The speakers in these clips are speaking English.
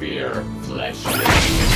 Fear, flesh.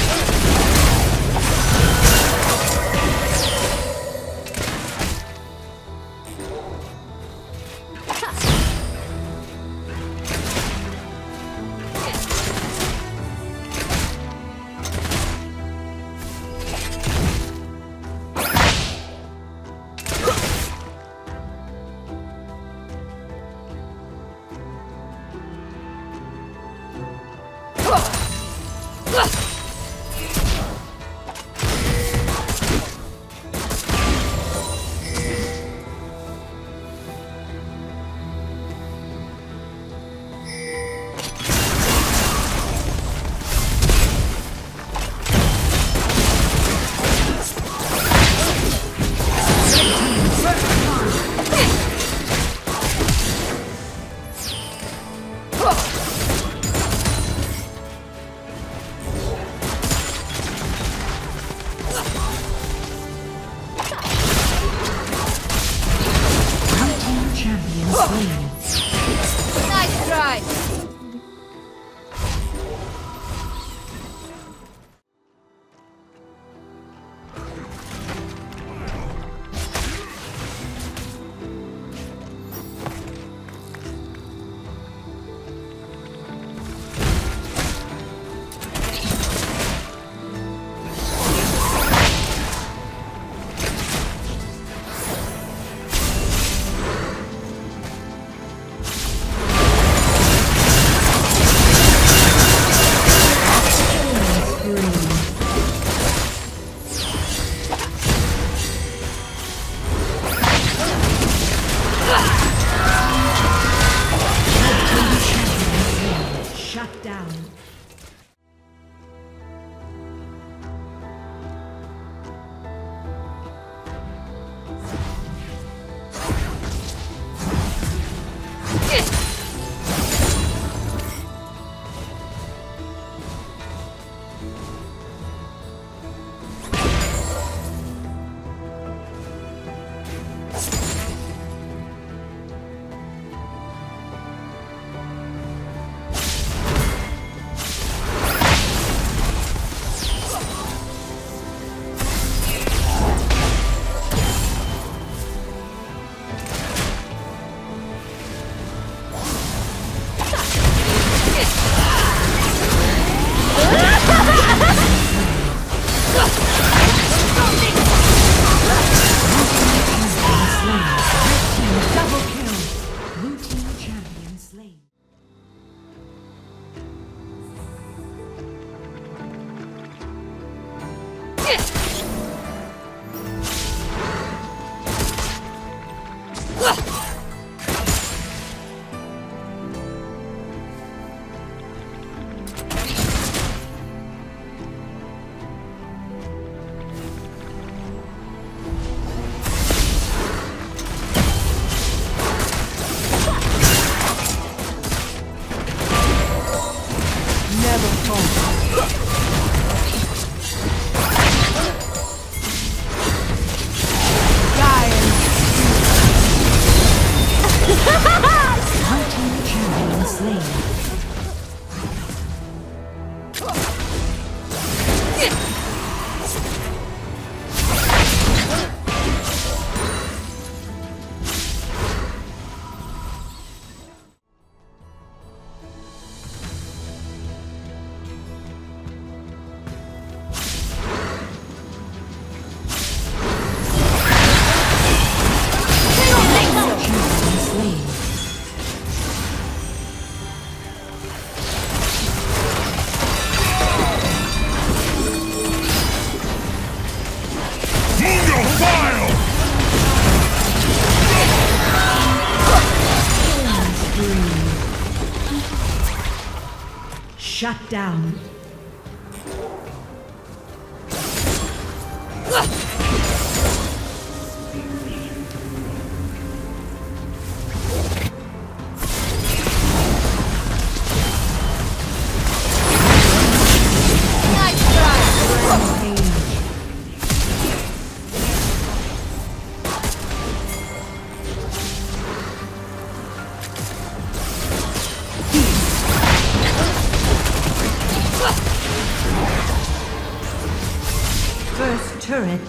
Shut down.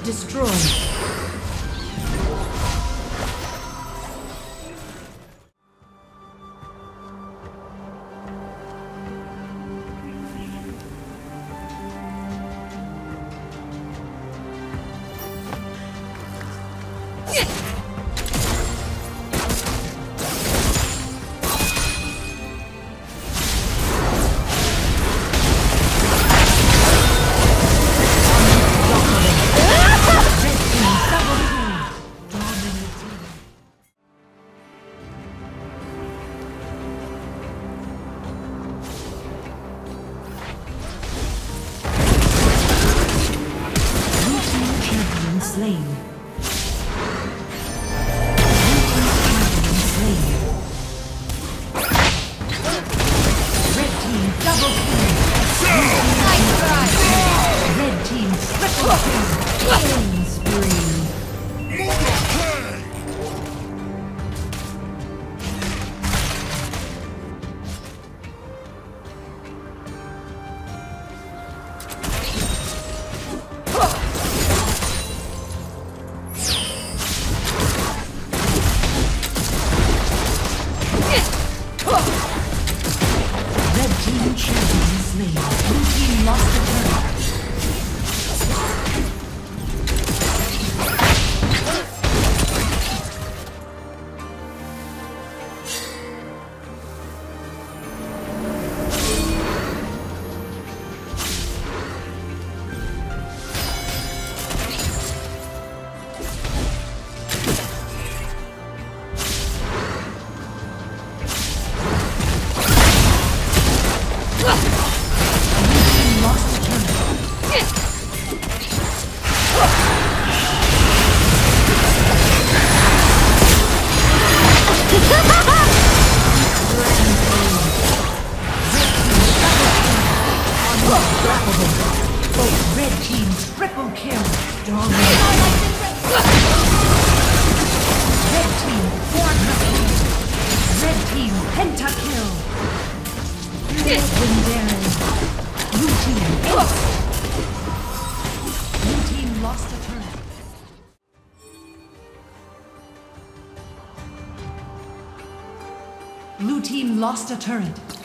destroyed. Killing Turret team lost a turret.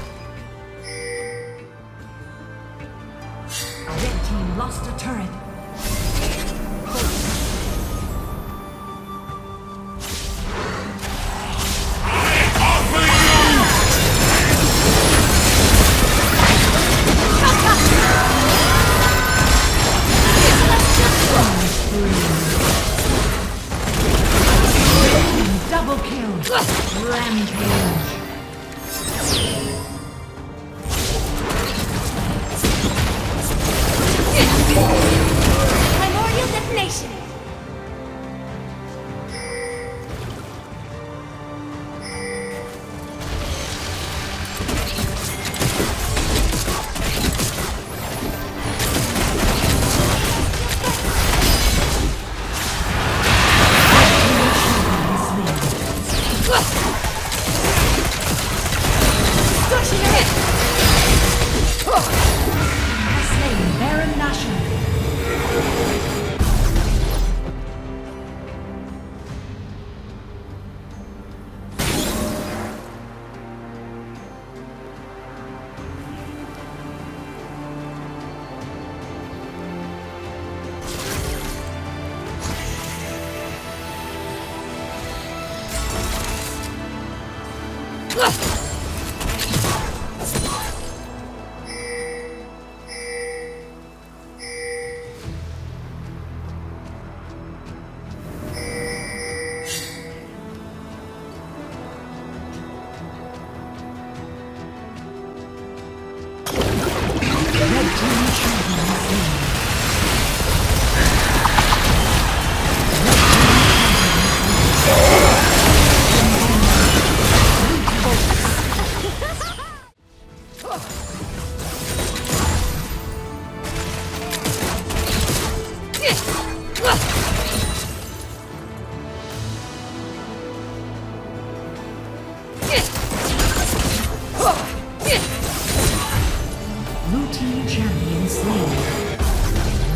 lost a turret.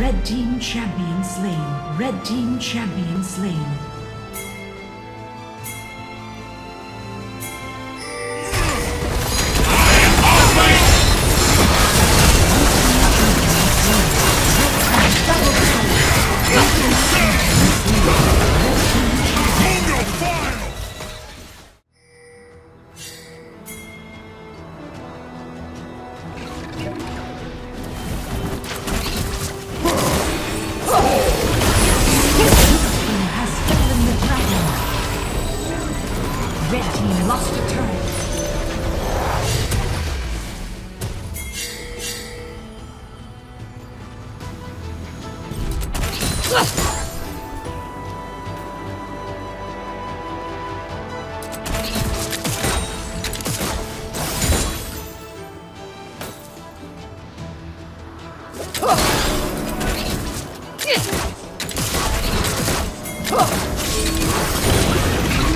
Red team champion slain. Red team champion slain.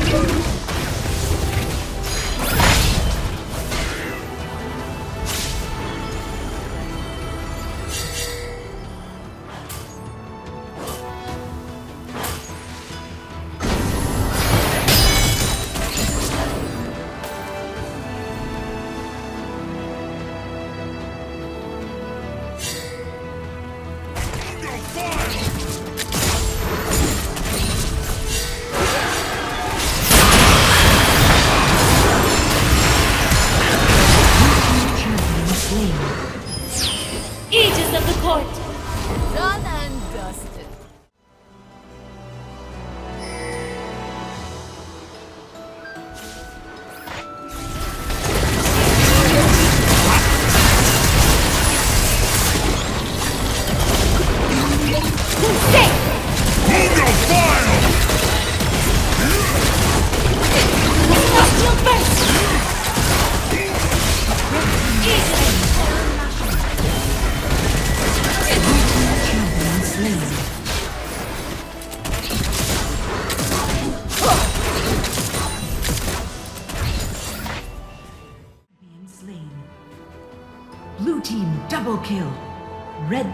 Shit!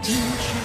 Team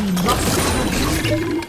We must